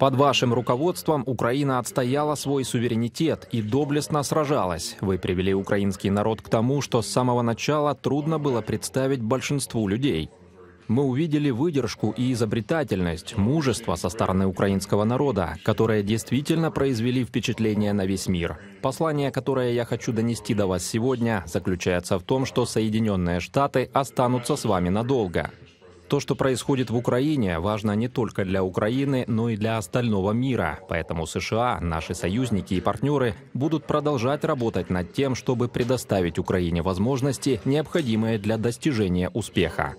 Под вашим руководством Украина отстояла свой суверенитет и доблестно сражалась. Вы привели украинский народ к тому, что с самого начала трудно было представить большинству людей. Мы увидели выдержку и изобретательность, мужество со стороны украинского народа, которые действительно произвели впечатление на весь мир. Послание, которое я хочу донести до вас сегодня, заключается в том, что Соединенные Штаты останутся с вами надолго. То, что происходит в Украине, важно не только для Украины, но и для остального мира. Поэтому США, наши союзники и партнеры будут продолжать работать над тем, чтобы предоставить Украине возможности, необходимые для достижения успеха.